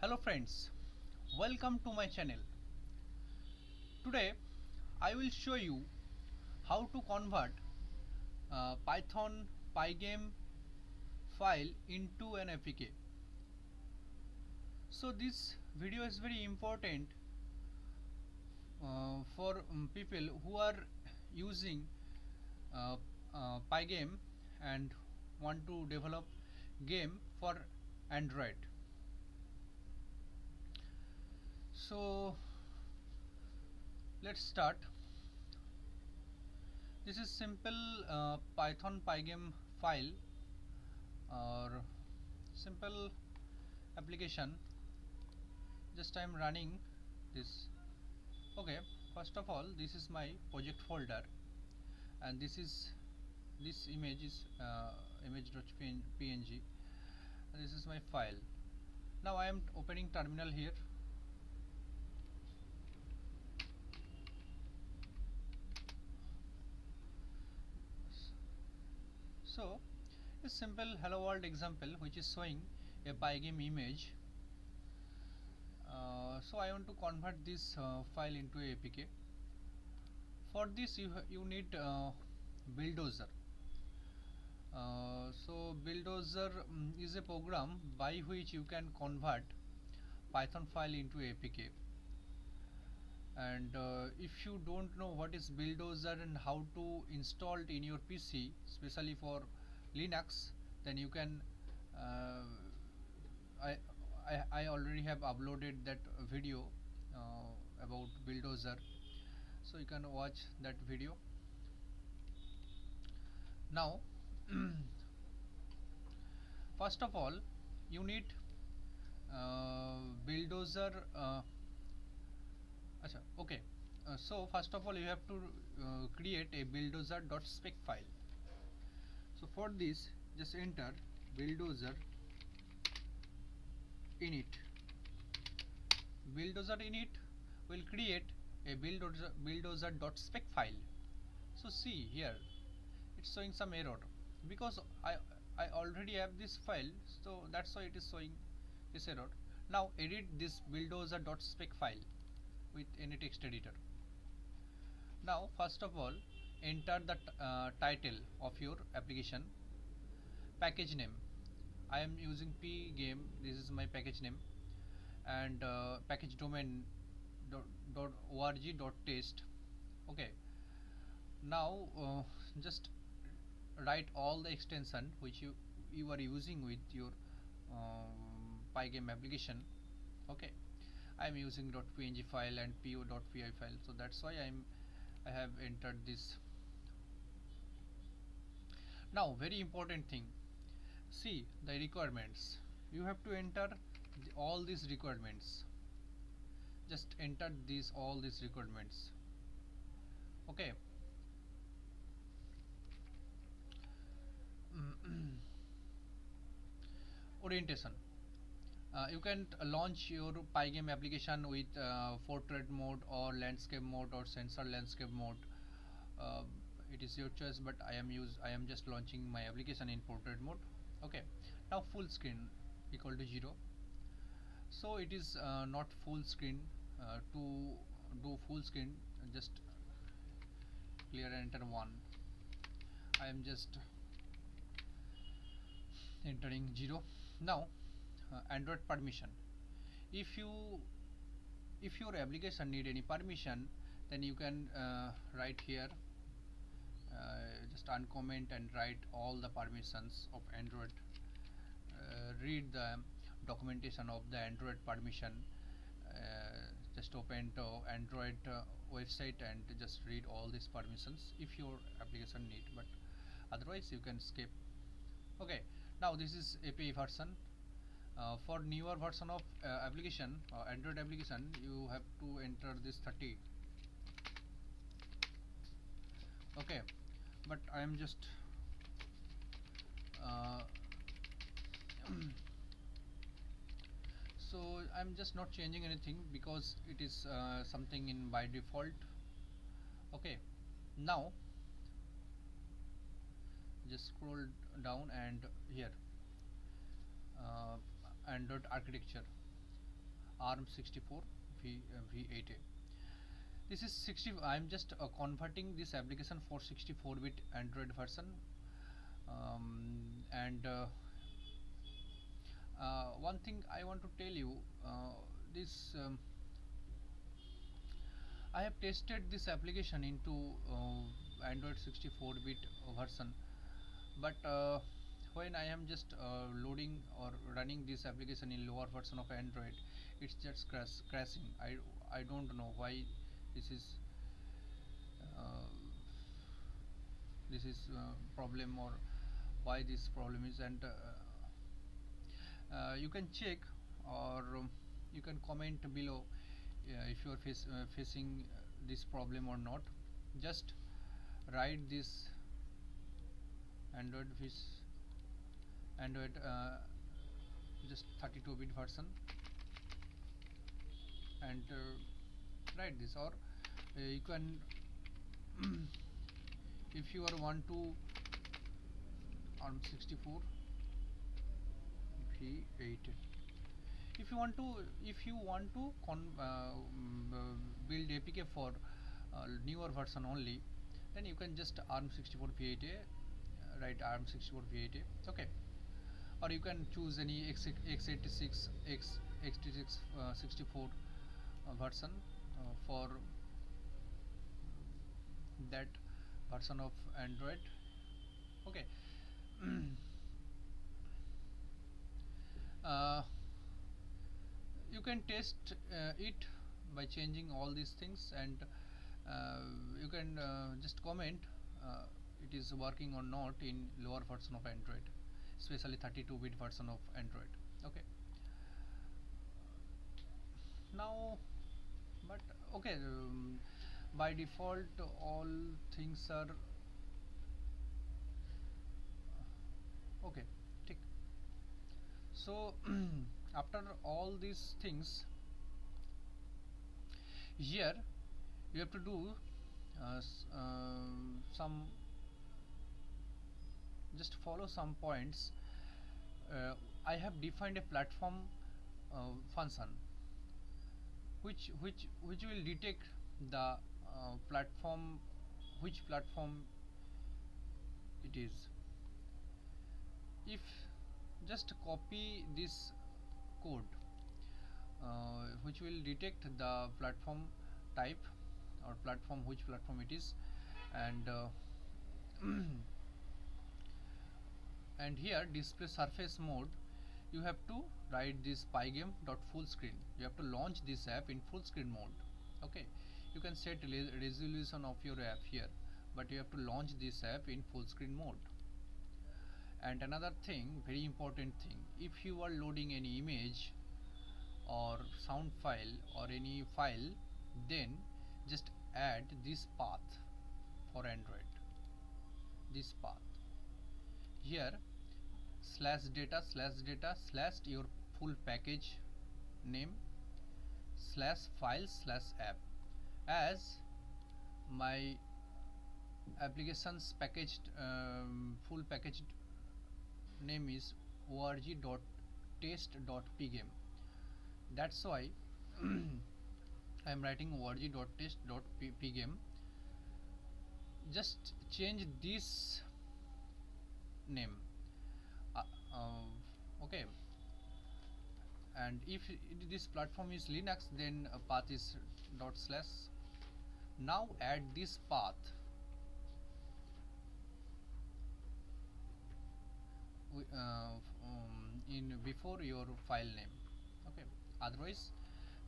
Hello friends, welcome to my channel. Today I will show you how to convert uh, Python pygame file into an APK. So this video is very important uh, for um, people who are using uh, uh, pygame and want to develop game for Android so let's start. This is simple uh, python pygame file or simple application. Just I'm running this. Okay first of all this is my project folder. And this is this image is uh, image.png this is my file. Now I am opening terminal here so a simple hello world example which is showing a pygame image. Uh, so I want to convert this uh, file into APK for this you, you need uh, buildozer uh, so buildozer um, is a program by which you can convert python file into apk and uh, if you don't know what is buildozer and how to install it in your pc especially for linux then you can uh, I, I, I already have uploaded that video uh, about buildozer so you can watch that video. Now first of all you need uh, buildozer uh, achha, okay. Uh, so first of all you have to uh, create a buildozer.spec file. So for this just enter buildozer init. Buildozer init will create a buildozer buildozer.spec file. So see here it's showing some error. Because I I already have this file so that's why it is showing this error. Now edit this buildozer.spec file with any text editor. Now first of all enter the uh, title of your application package name. I am using pgame this is my package name and uh, package domain dot, dot org dot test. Okay. Now uh, just write all the extension which you you are using with your um, pygame application. Okay I'm using .png file and po.py file so that's why I'm I have entered this. Now very important thing. See the requirements. You have to enter the, all these requirements. Just enter these all these requirements. Okay. Orientation you can launch your pygame application with uh, portrait mode or landscape mode or sensor landscape mode. Uh, it is your choice but I am use I am just launching my application in portrait mode. Okay. Now full screen equal to 0 so it is uh, not full screen uh, to do full screen just clear enter 1 I am just entering 0 now uh, android permission. If you if your application need any permission then you can uh, write here uh, just uncomment and write all the permissions of android. Uh, read the documentation of the android permission. Uh, just open to android uh, website and just read all these permissions if your application need but otherwise you can skip. Okay now this is API version uh, for newer version of uh, application uh, Android application you have to enter this 30 okay but I am just uh, so I'm just not changing anything because it is uh, something in by default. Okay now just scroll down and here. Uh, Android architecture. ARM64 v, uh, v8a this is 60 I'm just uh, converting this application for 64 bit Android version. Um, and uh, uh, one thing I want to tell you uh, this um, I have tested this application into Android 64 bit version but when I am just uh, loading or running this application in lower version of Android. It's just crash crashing. I I don't know why this is uh, this is uh, problem or why this problem is. And uh, uh, you can check or um, you can comment below uh, if you are face, facing this problem or not. Just write this android fish android uh, just 32 bit version. And uh, write this or uh, you can if you are want to arm 64 v8 if you want to if you want to uh, um, build apk for uh, newer version only then you can just arm64 v8a uh, write arm64 v8a okay or you can choose any x x86 x x86 uh, 64 uh, version uh, for that version of android. Okay. Uh, you can test uh, it by changing all these things and you can just comment it is working or not in lower version of android especially 32 bit version of android. Okay. Now but okay um, by default all things are okay tick. So after all these things here you have to do uh, uh, some just follow some points. Uh, I have defined a platform uh, function which which which will detect the uh, platform which platform it is. If just copy this code uh, which will detect the platform type or platform which platform it is and uh, and here display surface mode you have to write this pygame dot full screen. You have to launch this app in full screen mode. Okay? You can set resolution of your app here but you have to launch this app in full screen mode. And another thing very important thing if you are loading any image or sound file or any file then just add this path for android. This path. Here slash data slash data slash your full package name slash file slash app. As my applications packaged um, full packaged name is org.test.pgame that's why I am writing org.test.pgame just change this name okay. And if this platform is Linux then path is dot slash now add this path. Uh, um, in before your file name. Okay. Otherwise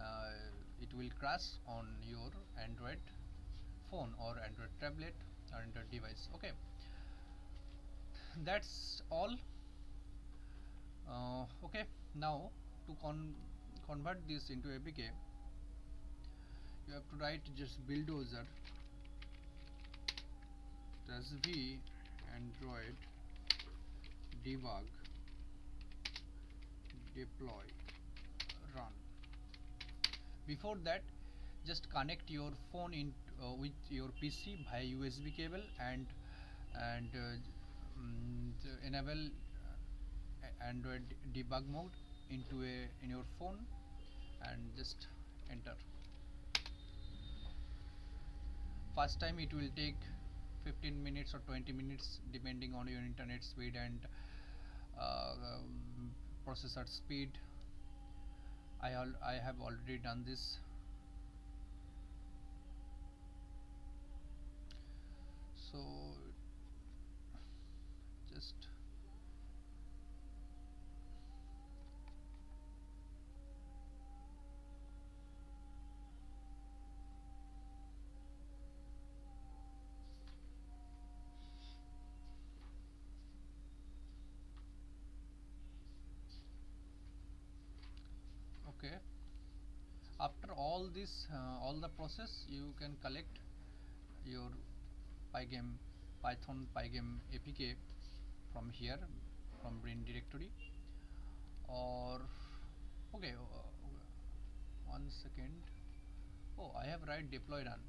uh, it will crash on your android phone or android tablet or android device. Okay. That's all uh, okay now to con convert this into apk you have to write just buildozer v android debug deploy run. Before that just connect your phone in uh, with your PC via USB cable and and uh, mm, enable Android debug mode into a in your phone and just enter. First time it will take 15 minutes or 20 minutes depending on your internet speed and uh, um, processor speed. I, I have already done this. So just okay after all this uh, all the process you can collect your pygame python pygame apk from here from bin directory. Or okay uh, one second. Oh I have right deploy done.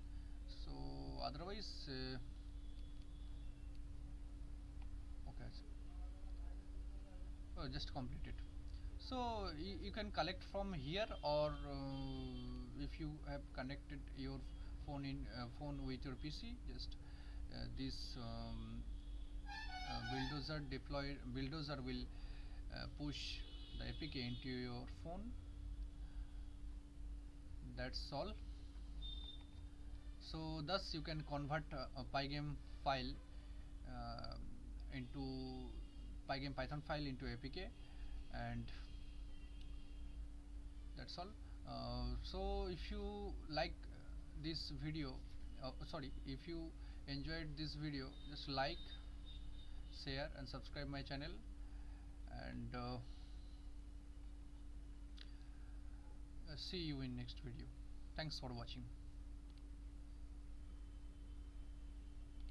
So otherwise uh, okay oh, just complete it. So you can collect from here or uh, if you have connected your phone in uh, phone with your PC just uh, this um, uh, buildozer deploy buildozer will uh, push the APK into your phone. That's all. So thus you can convert a pygame file into pygame python file into APK and that's all uh, so if you like this video uh, sorry if you enjoyed this video just like share and subscribe my channel. And uh, see you in next video. Thanks for watching